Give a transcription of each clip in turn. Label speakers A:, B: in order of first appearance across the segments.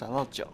A: 长到脚。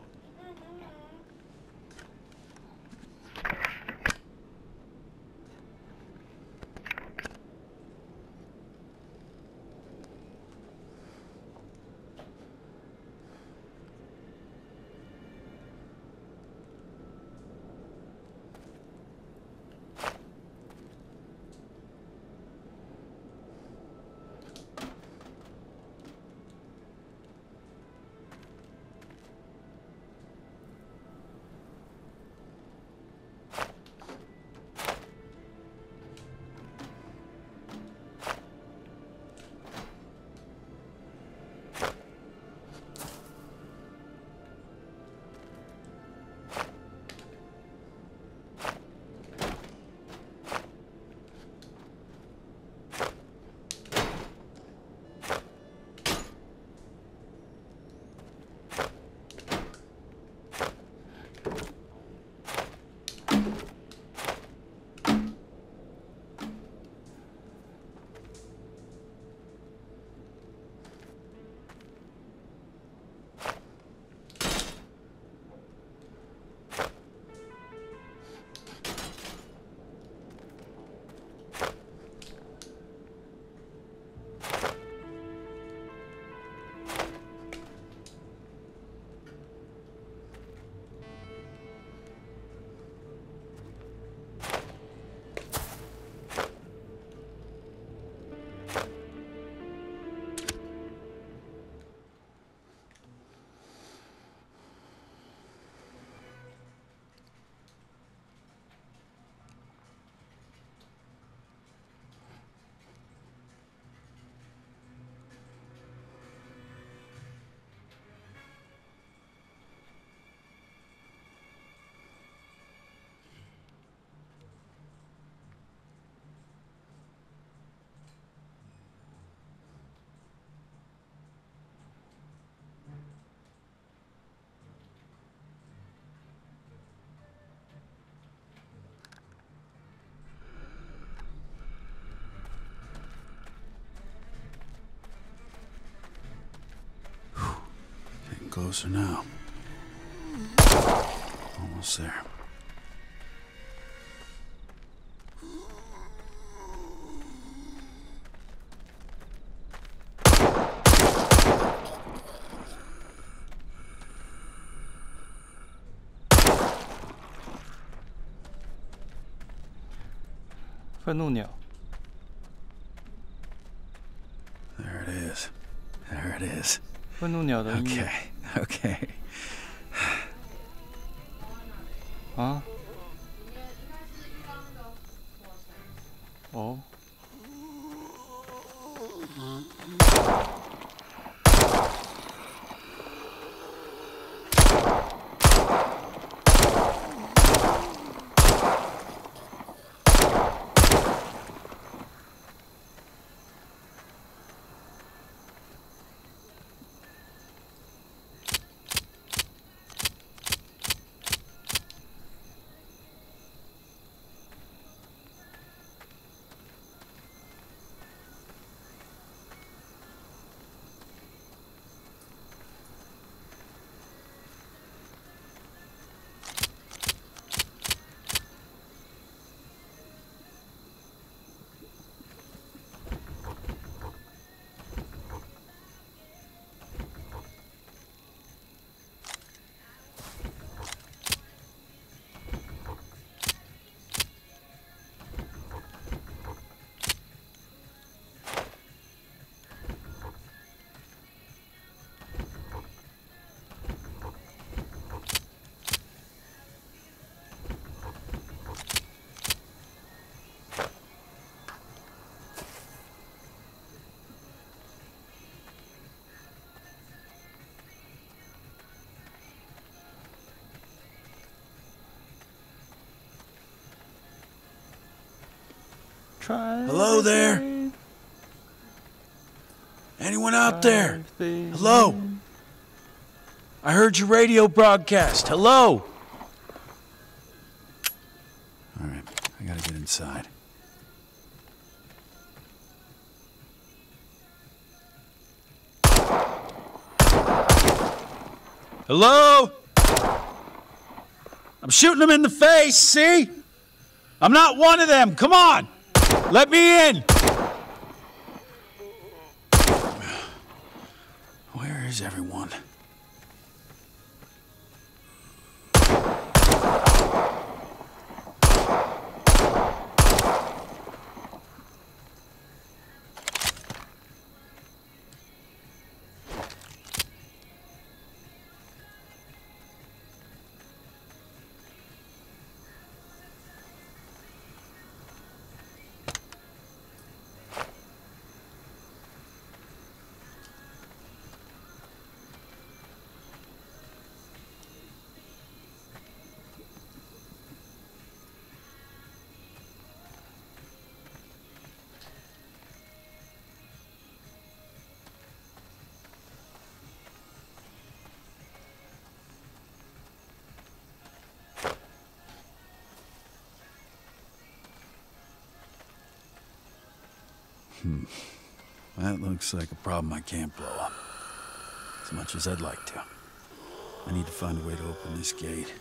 B: closer now. Almost there. There it is. There it is. Okay. okay.
A: 啊？
B: ，Hello there? Anyone out there? Hello? I heard your radio broadcast. Hello? All right, I gotta get inside. Hello? I'm shooting them in the face, see? I'm not one of them. Come on. Let me in. Where is everyone? Hmm. That looks like a problem I can't blow up. As much as I'd like to. I need to find a way to open this gate.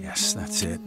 B: Yes, that's it.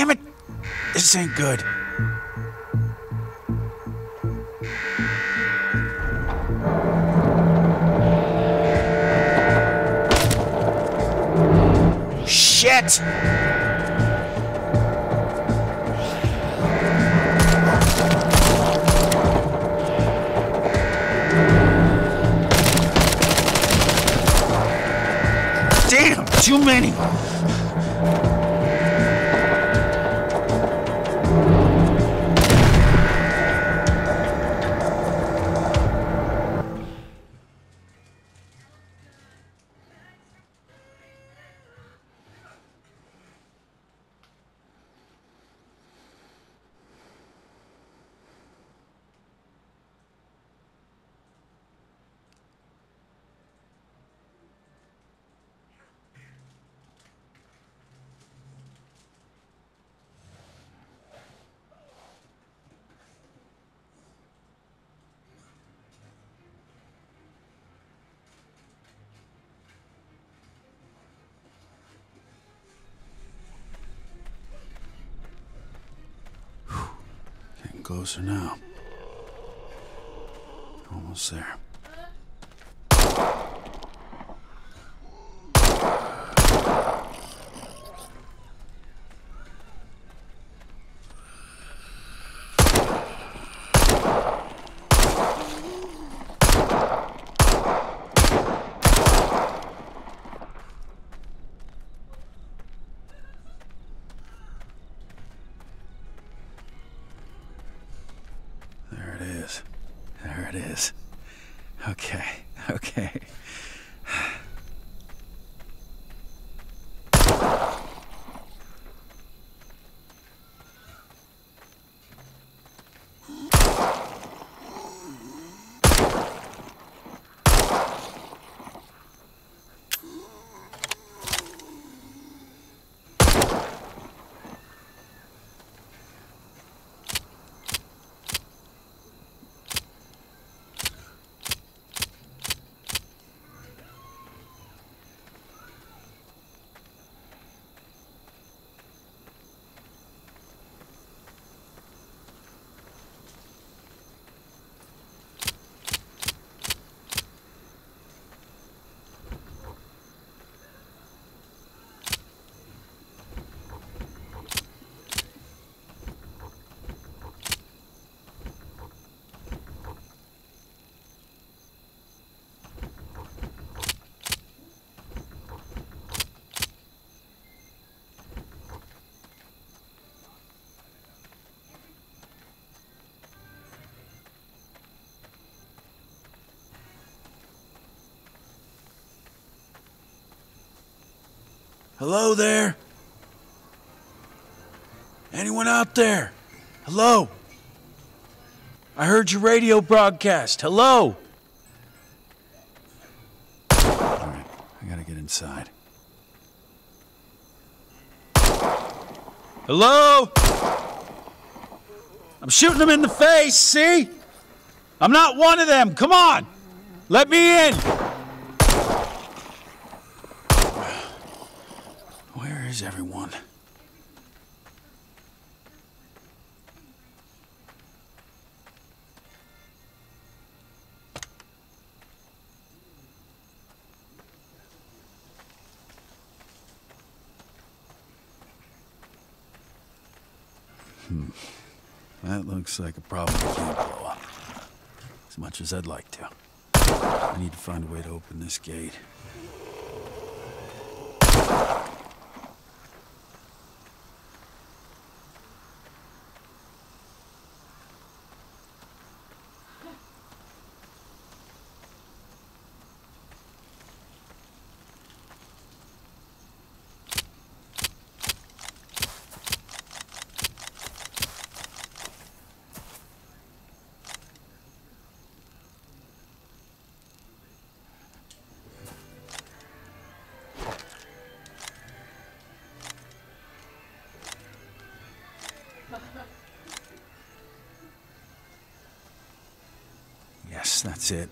B: Damn it! This ain't good. Shit! Damn, too many. Closer now. Almost there it is. There it is. Okay, okay. Hello there? Anyone out there? Hello? I heard your radio broadcast. Hello? Alright, I gotta get inside. Hello? I'm shooting them in the face, see? I'm not one of them. Come on. Let me in. Hmm. That looks like a problem I can't blow up. As much as I'd like to. I need to find a way to open this gate. It.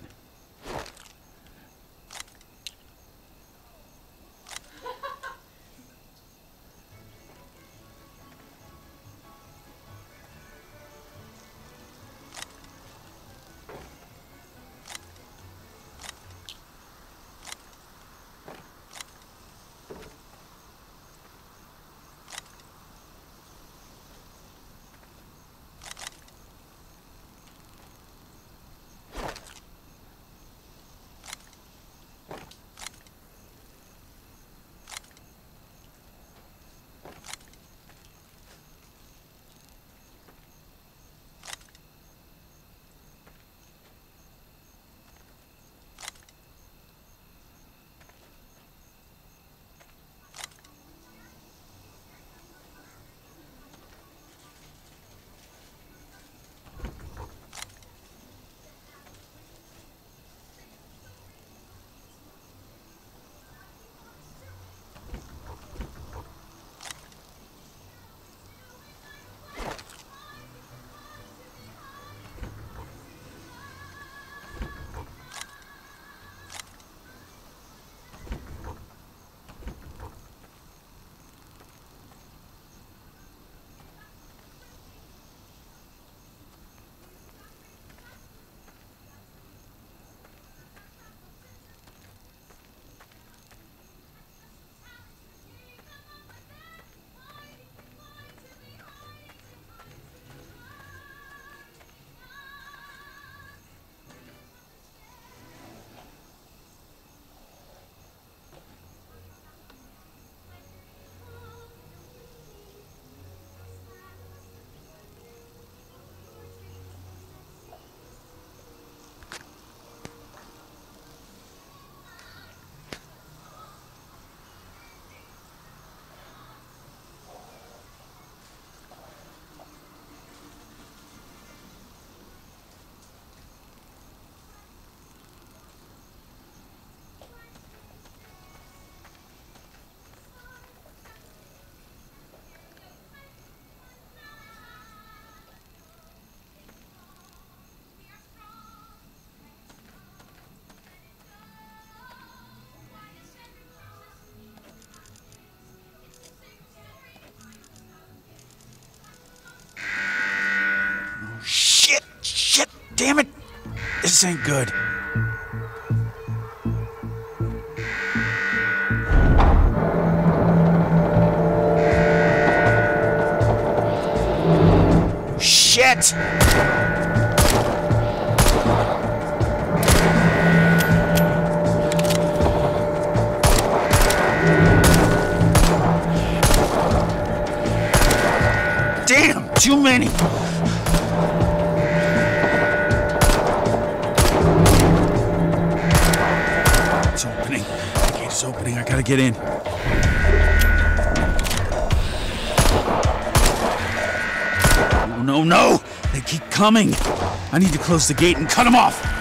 B: Damn it! This ain't good. Shit! Damn, too many. Opening. I gotta get in. No, no, no! They keep coming. I need to close the gate and cut them off.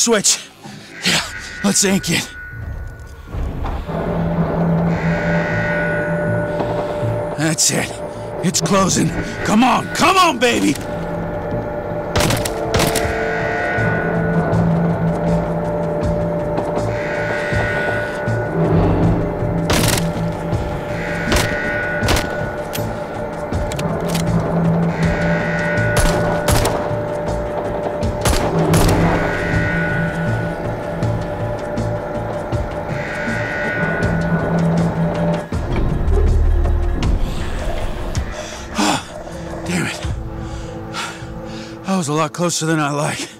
B: Switch. Yeah, let's ink it. That's it. It's closing. Come on, come on, baby! A lot closer than I like.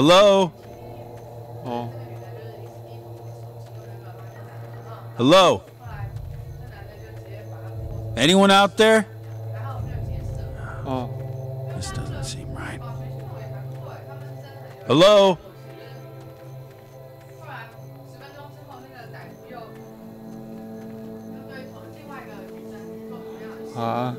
B: Hello? Oh. Hello? Anyone out there?
A: Oh.
B: This doesn't seem right. Hello?
A: Uh.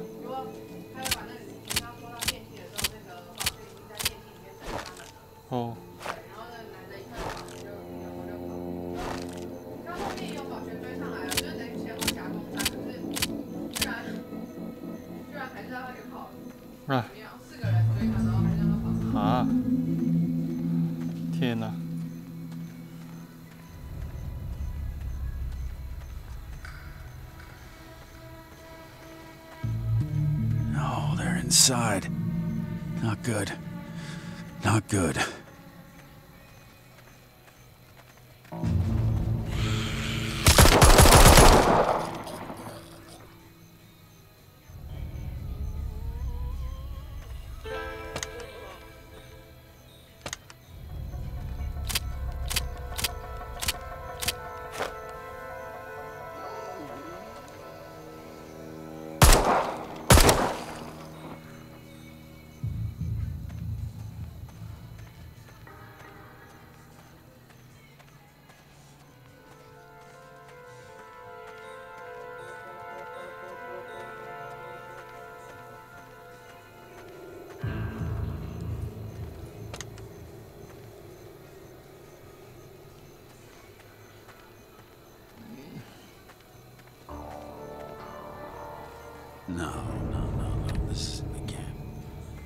B: No, no, no, no. This isn't the camp.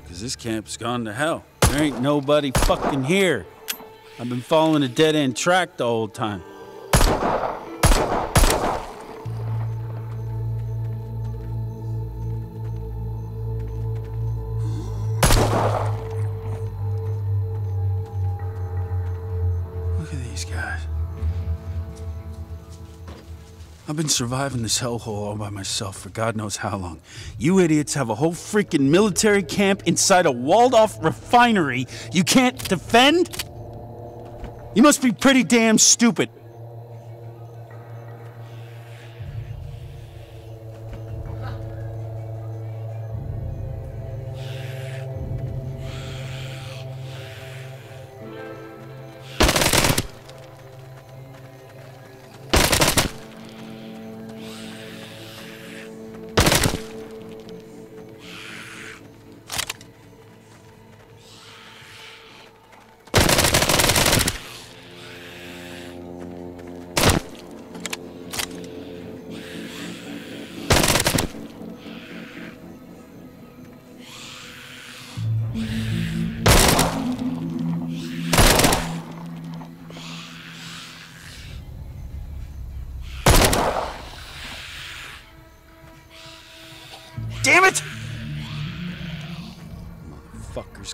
B: Because this camp's gone to hell. There ain't nobody fucking here. I've been following a dead end track the whole time. I've been surviving this hellhole all by myself for God knows how long. You idiots have a whole freaking military camp inside a walled off refinery you can't defend? You must be pretty damn stupid.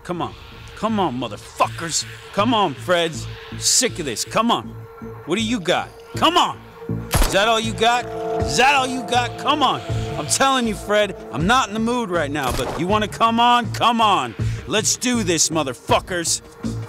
B: Come on. Come on, motherfuckers. Come on, Freds. Sick of this. Come on. What do you got? Come on. Is that all you got? Is that all you got? Come on. I'm telling you, Fred, I'm not in the mood right now, but you want to come on? Come on. Let's do this, motherfuckers. Motherfuckers.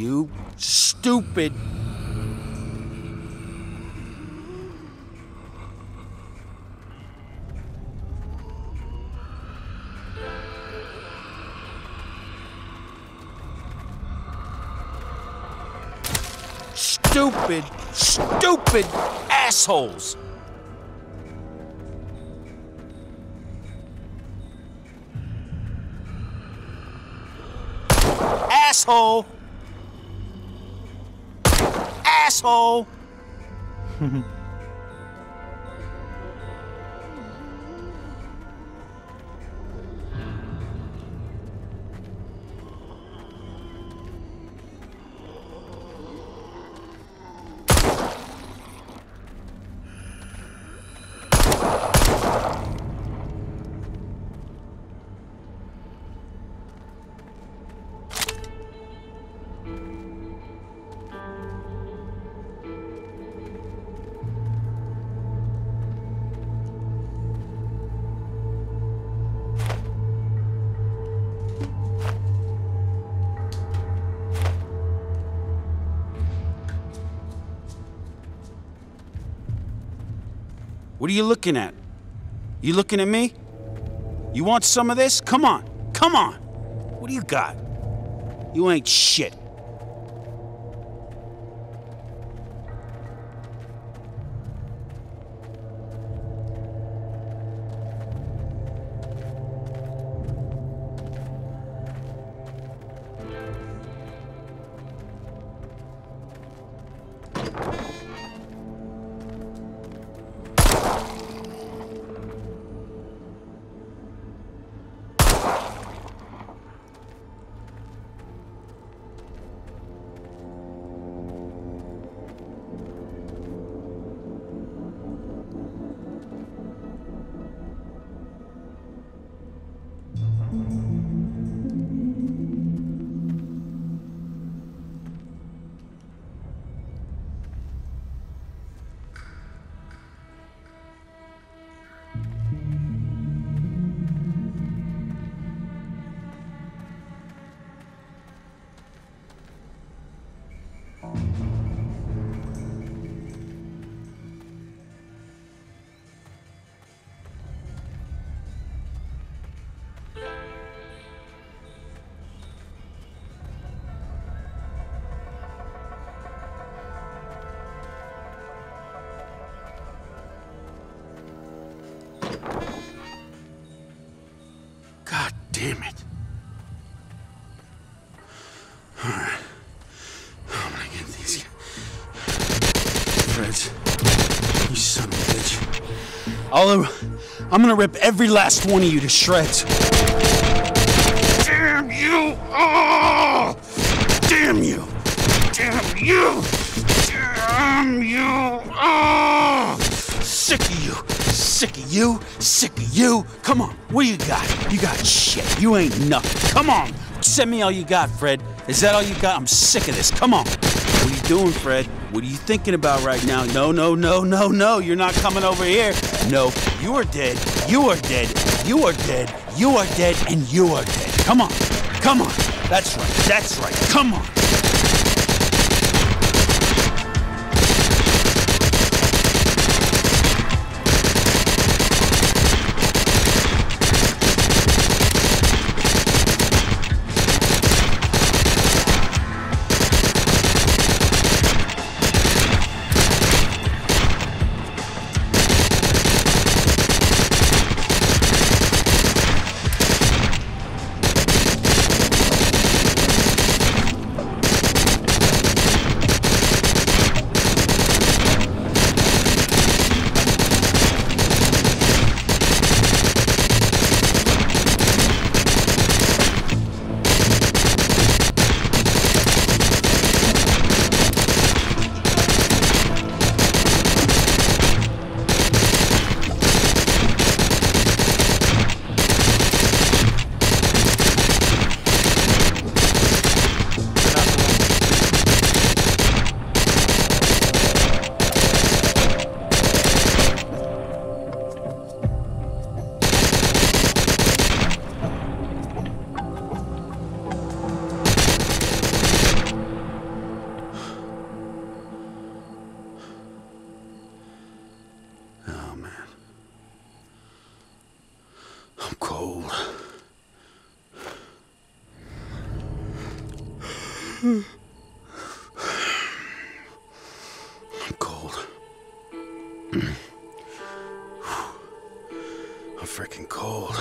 B: You stupid. Stupid, stupid assholes. Asshole. Asshole. What are you looking at? You looking at me? You want some of this? Come on. Come on. What do you got? You ain't shit. I'll, uh, I'm gonna rip every last one of you to shreds. Damn you! Oh! Damn you! Damn you! Damn you! Oh! Sick of you! Sick of you! Sick of you! Come on, what do you got? You got shit. You ain't nothing. Come on, send me all you got, Fred. Is that all you got? I'm sick of this. Come on. What are you doing, Fred? What are you thinking about right now? No, no, no, no, no. You're not coming over here. No, you are dead. You are dead. You are dead. You are dead, and you are dead. Come on. Come on. That's right. That's right. Come on. I'm freaking cold.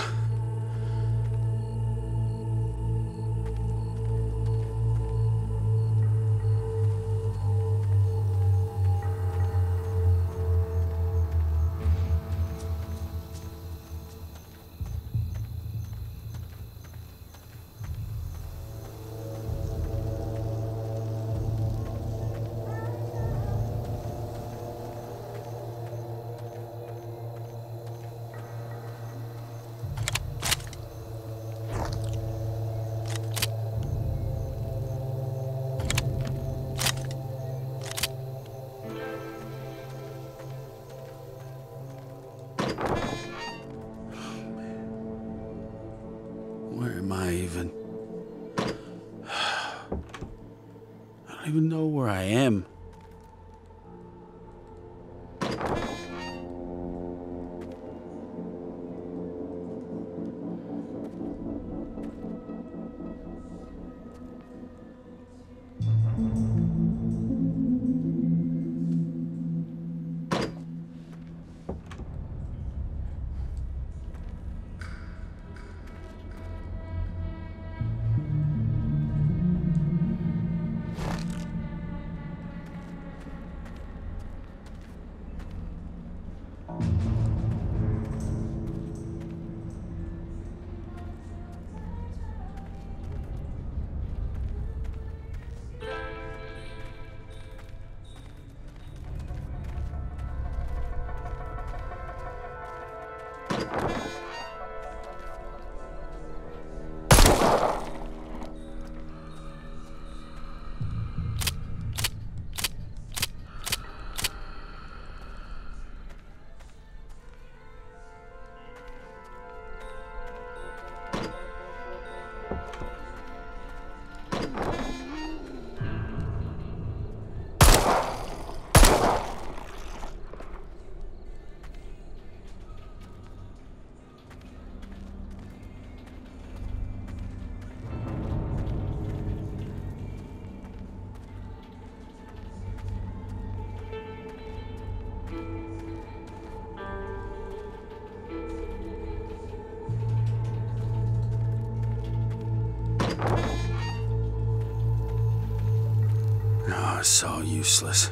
B: Useless.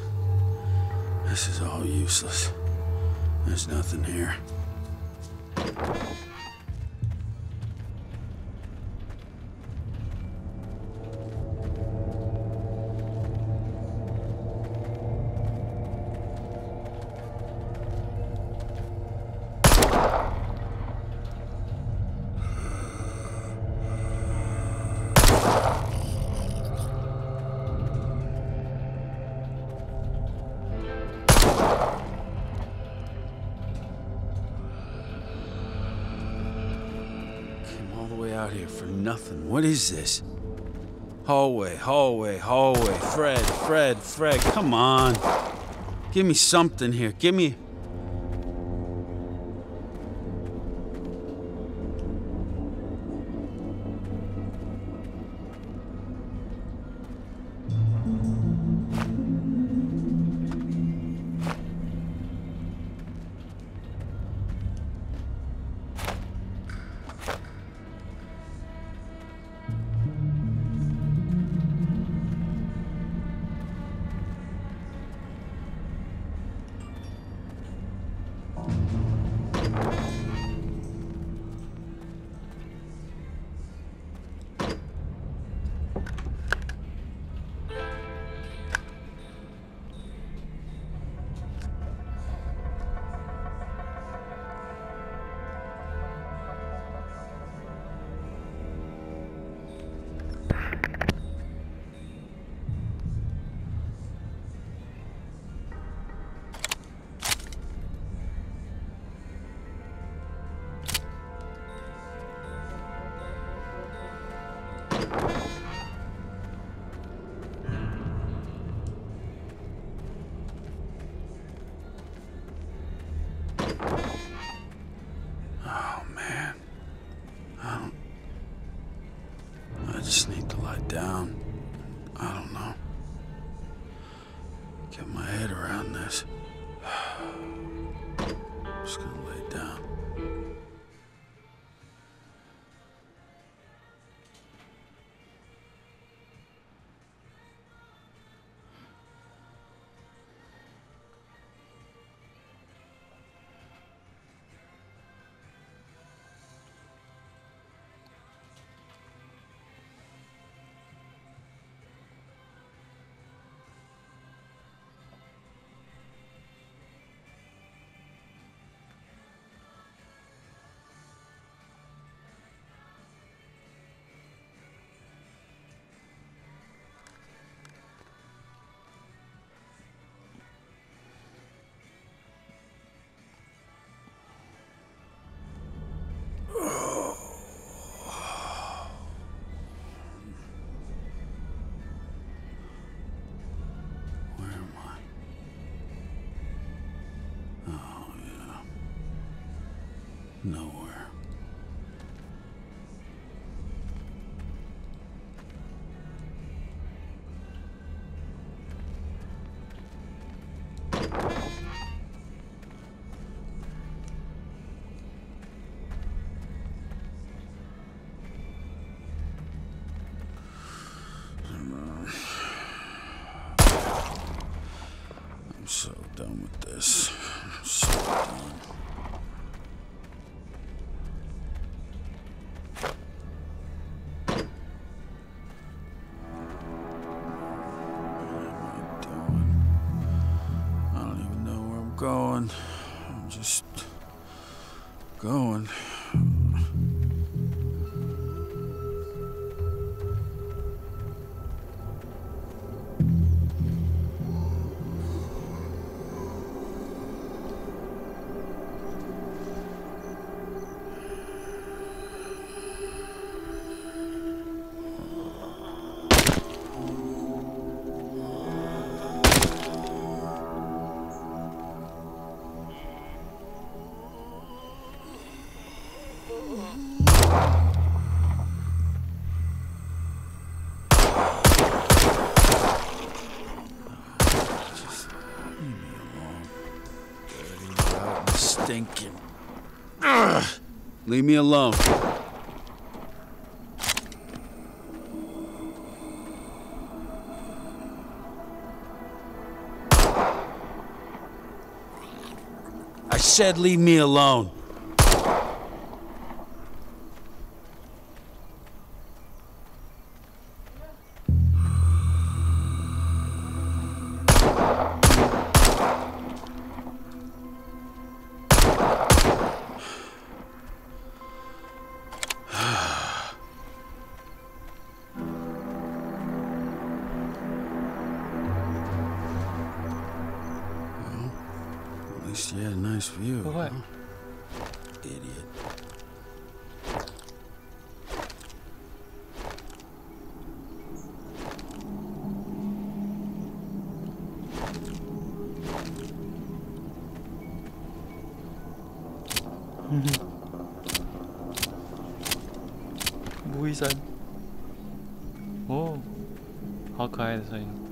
B: This is all useless. There's nothing here. Came all the way out here for nothing. What is this? Hallway, hallway, hallway. Fred, Fred, Fred, come on. Give me something here. Give me. Going. I'm just going. Leave me alone. I said leave me alone.
A: 可爱的声音。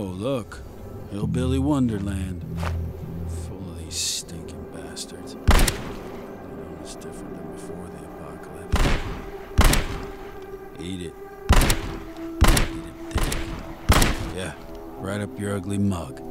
B: Oh, look. Hillbilly Wonderland. Full of these stinking bastards. It's different than before the apocalypse. Eat it. Eat it, dick. Yeah, right up your ugly mug.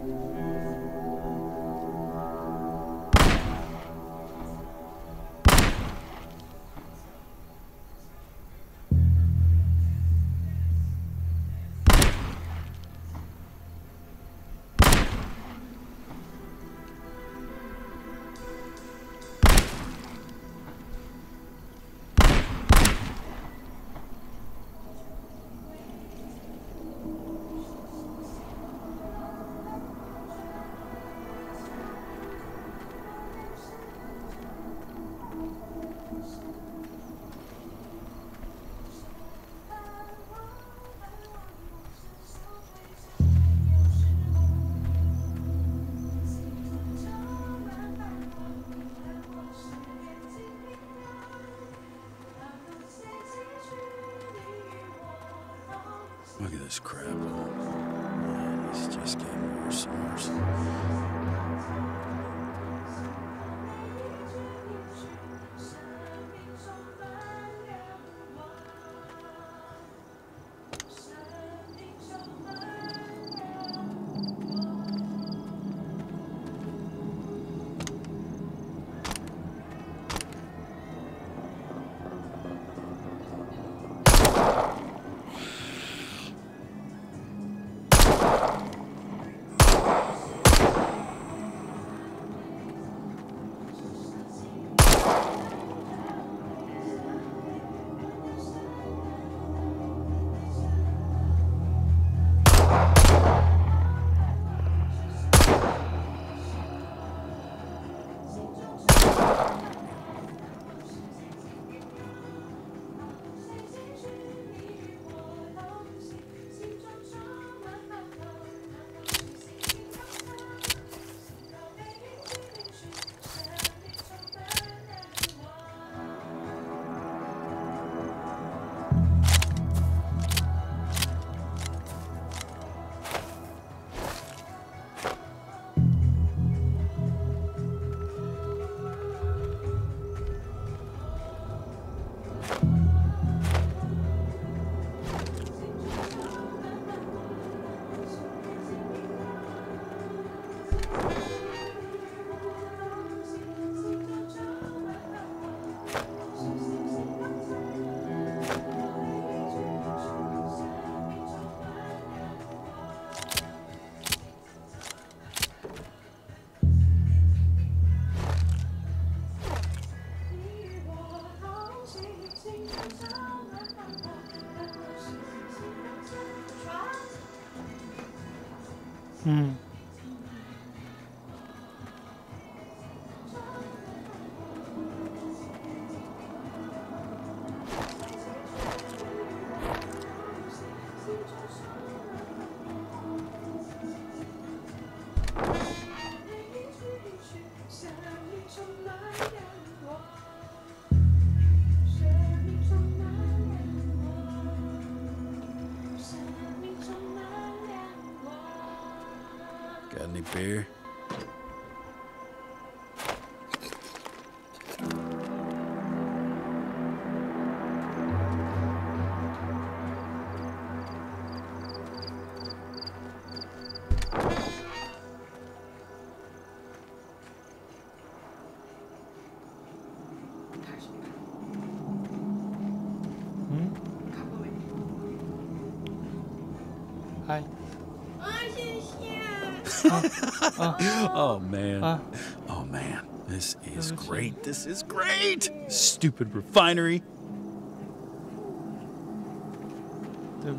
B: Look at this crap. Man, it's just getting worse and worse. Got any beer? Oh man.
C: Ah.
B: Oh man. This is great. This is great. Stupid refinery.
C: 对